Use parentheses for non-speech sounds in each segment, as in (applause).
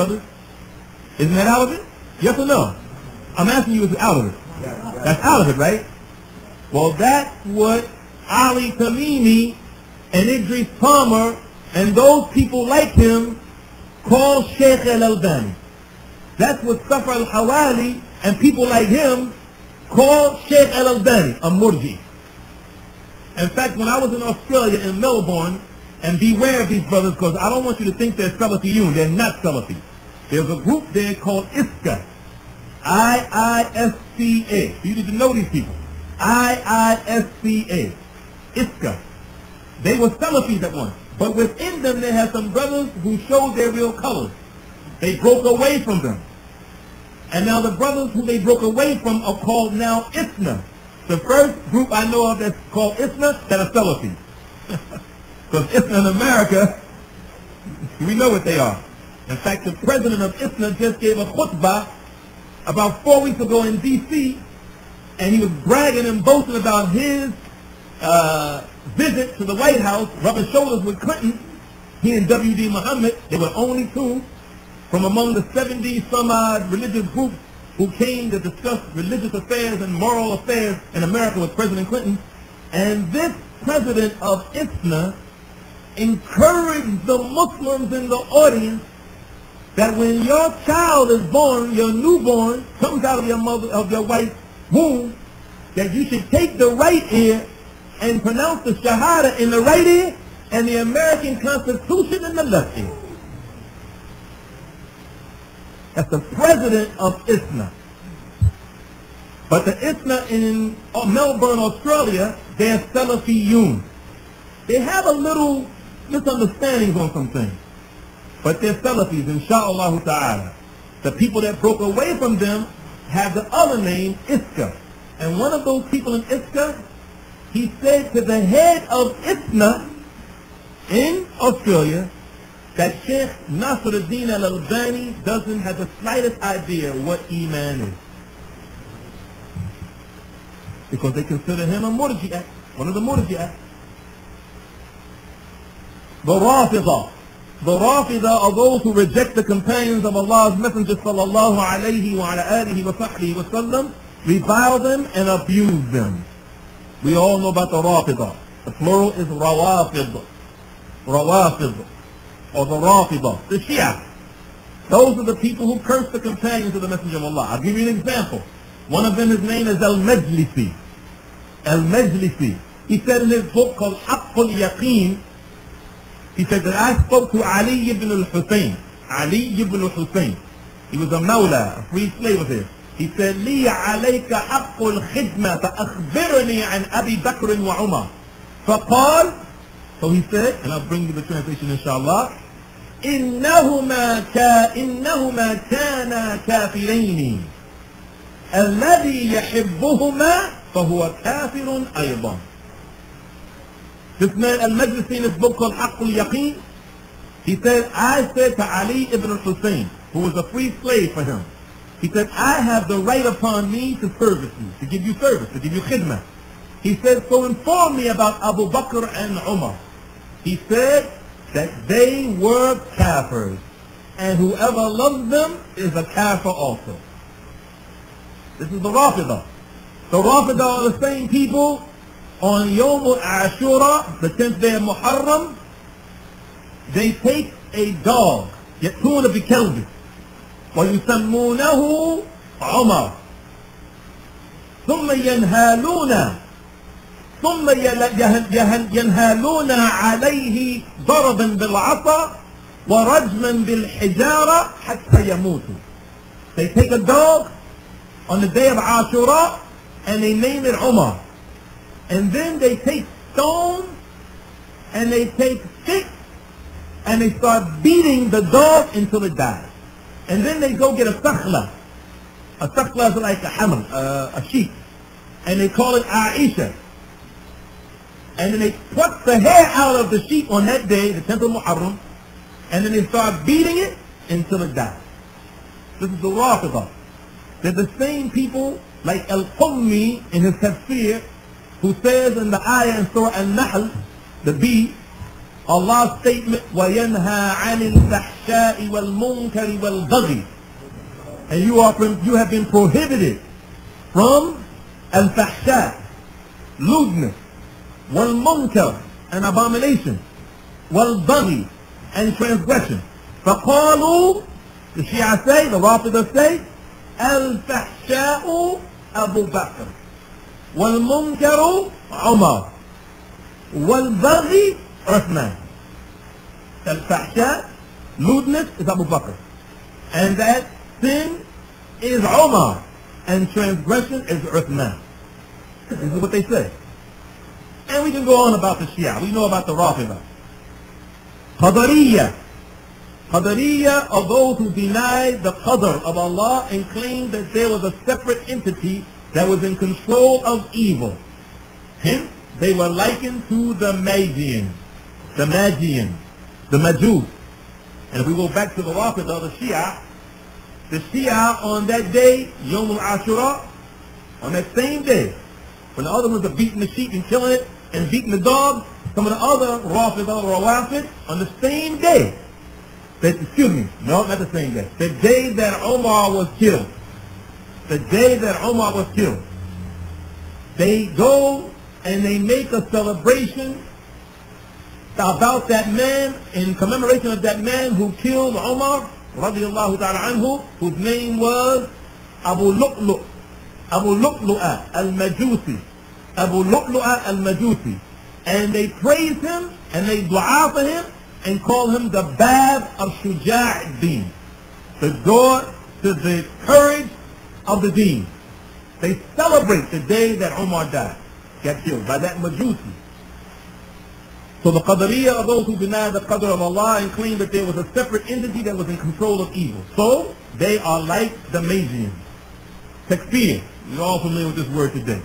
brothers? Isn't that out of it? Yes or no? I'm asking you, is it out of it? That's out of it, right? Well, that's what Ali Tamimi and Idris Palmer and those people like him call Sheikh al-Albani. That's what Safar al-Hawali and people like him call Sheikh al-Albani, a murji. In fact, when I was in Australia, in Melbourne, and beware of these brothers because I don't want you to think they're Salafiyun. They're not Salafi. There's a group there called ISKA. I-I-S-C-A. You need to know these people. I-I-S-C-A. ISKA. They were Salafis at once. But within them, they had some brothers who showed their real colors. They broke away from them. And now the brothers who they broke away from are called now ISNA. The first group I know of that's called ISNA that are Salafi. (laughs) Because ISNA in America, (laughs) we know what they are. In fact, the president of ISNA just gave a khutbah about four weeks ago in D.C., and he was bragging and boasting about his uh, visit to the White House, rubbing shoulders with Clinton. He and W.D. Muhammad, they were only two from among the 70 some odd religious groups who came to discuss religious affairs and moral affairs in America with President Clinton. And this president of ISNA encouraged the Muslims in the audience that when your child is born, your newborn comes out of your mother of your wife's womb, that you should take the right ear and pronounce the Shahada in the right ear and the American Constitution in the left ear. That's the president of ISNA. But the ISNA in Melbourne, Australia, they're Salafiyun. They have a little misunderstandings on some things. But they're Salafis, insha'Allah ta'ala. The people that broke away from them have the other name, Iska. And one of those people in Iska, he said to the head of ISNA in Australia that Sheikh Nasruddin al-Albani doesn't have the slightest idea what Iman is. Because they consider him a Murji'ah, one of the Murji'ah. The Rafidah. The Rafidah are those who reject the companions of Allah's Messenger sallallahu alayhi wa ala alihi wa sahbihi wa sallam, revile them and abuse them. We all know about the Rafidah. The plural is Rawafid. Rawafid. Or the Rafidah. The Shia. Those are the people who curse the companions of the Messenger of Allah. I'll give you an example. One of them, his name is Al-Majlisi. Al-Majlisi. He said in his book called Haqqul Yaqeen, spoke to Ali ibn al-Hussein. Ali ibn al-Hussein. He was a mawla, a free slave of his. He said, لي عليك حق الخدمة فأخبرني عن أبي بكر وعمر. فقال, so he said, and I'll bring you the translation inshallah, إنهما كا إنهما كانا كافرين الذي يحبهما فهو كافر أيضا This man al-Majlisi in his book called Haqqul Yaqeen, he said, I said to Ali ibn al-Hussein, who was a free slave for him, he said, I have the right upon me to service you, to give you service, to give you khidmah. He said, so inform me about Abu Bakr and Umar. He said that they were kafirs, and whoever loves them is a kafir also. This is the Rafidah. The Rafidah are the same people on Yom Ashura, the 10th day of Muharram, they take a dog, يأتون بكلب ويسمونه عمر ثم ينهالون ثم ينهالون عليه ضربا بالعصا ورجما بالحجارة حتى يموتوا. They take a dog on the day of Ashura and they name it Umar. And then they take stones and they take sticks and they start beating the dog until it dies. And then they go get a sakhla. A sakhla is like a hammer, uh, a sheep. And they call it Aisha. And then they pluck the hair out of the sheep on that day, the 10th of Muharram, and then they start beating it until it dies. This is the Rafidah. They're the same people like Al-Qummi in his tafsir who says in the ayah in Surah Al-Nahl, the bee, Allah's statement, وَيَنْهَى عَنِ الْفَحْشَاءِ وَالْمُنْكَرِ وَالْبَغِي And you, are, you have been prohibited from al-fahsha, lewdness, wal-munkar, and abomination, wal-baghi, and transgression. فقالوا, the Shia say, the Rafidah say, al-fahsha'u Abu Bakr, wal-munkaru Umar, wal-baghi Uthman. Al-fahsha, lewdness is Abu Bakr. And that sin is Umar. And transgression is Uthman. This is what they say. And we can go on about the Shia. We know about the Rafidah. Qadariyya. Qadariyya are those who deny the Qadr of Allah and claim that there was a separate entity that was in control of evil. Hence, they were likened to the Magians, the Magians, the Majus. And if we go back to the Rafidah, the Shia, the Shia on that day, Yom al-Ashura, on that same day, when the other ones are beating the sheep and killing it and beating the dogs, some of the other Rafidah or Rawafid, on the same day, that, excuse me, no, not the same day, the day that Omar was killed, the day that Omar was killed, they go and they make a celebration about that man in commemoration of that man who killed Omar radiallahu ta'ala anhu, whose name was Abu Lu'lu' Abu Lu'lu'a al-Majusi. Abu Lu'lu'a al-Majusi. And they praise him and they dua for him and call him the Bab of Shuja' din the door to the courage of the deen. They celebrate the day that Umar died, got killed by that Majusi. So the Qadariyah are those who deny the Qadr of Allah and claim that there was a separate entity that was in control of evil. So they are like the Magians. Takfir, you're all familiar with this word today.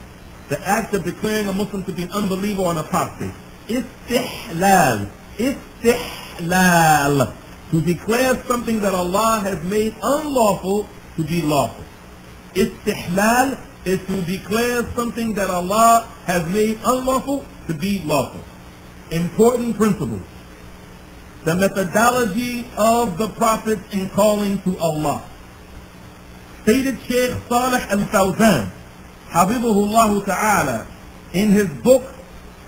The act of declaring a Muslim to be an unbeliever or an apostate. Istihlal. Istihlal. To declare something that Allah has made unlawful to be lawful. Istihlal is to declare something that Allah has made unlawful to be lawful important principles. The methodology of the prophets in calling to Allah. Stated Sheikh Salih al-Fawzan, Hafidhahullah Ta'ala, in his book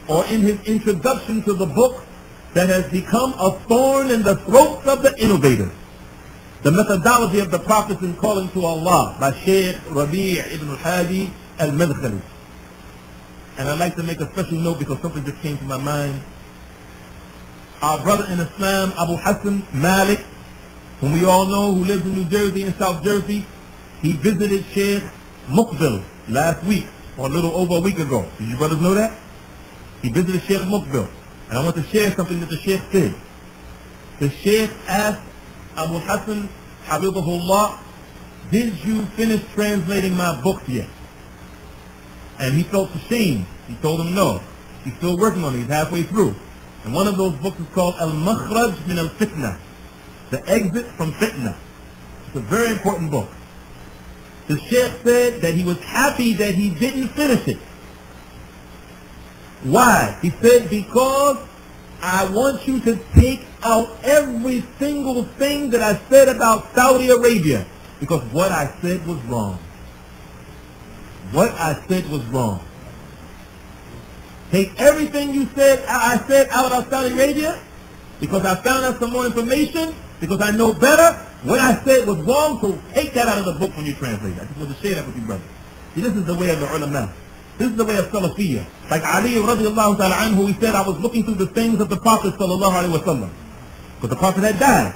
or in his introduction to the book that has become a thorn in the throats of the innovators. The methodology of the prophets in calling to Allah by Sheikh Rabi' ibn al-Hadi al-Madkhali. And I'd like to make a special note because something just came to my mind. Our brother in Islam, Abu Hassan Malik, whom we all know, who lives in New Jersey and South Jersey, he visited Sheikh Mukbil last week, or a little over a week ago. Did you brothers know that? He visited Sheikh Mukbil. And I want to share something that the Sheikh said. The Sheikh asked Abu Hassan, Hafidhahullah, did you finish translating my book yet? And he felt ashamed. He told him no. He's still working on it. He's halfway through. And one of those books is called Al-Makhraj min al-Fitna. The Exit from Fitna. It's a very important book. The Sheikh said that he was happy that he didn't finish it. Why? He said, because I want you to take out every single thing that I said about Saudi Arabia. Because what I said was wrong. What I said was wrong. Take everything you said, uh, I said out of Saudi Arabia, because I found out some more information, because I know better. What I said was wrong, so take that out of the book when you translate. I just want to share that with you, brother. See, this is the way of the ulama. This is the way of Salafiyah. Like Ali radiallahu ta'ala anhu, he said, I was looking through the things of the Prophet sallallahu alaihi wasallam. Because the Prophet had died.